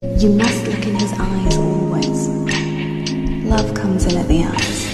You must look in his eyes always. Love comes in at the eyes.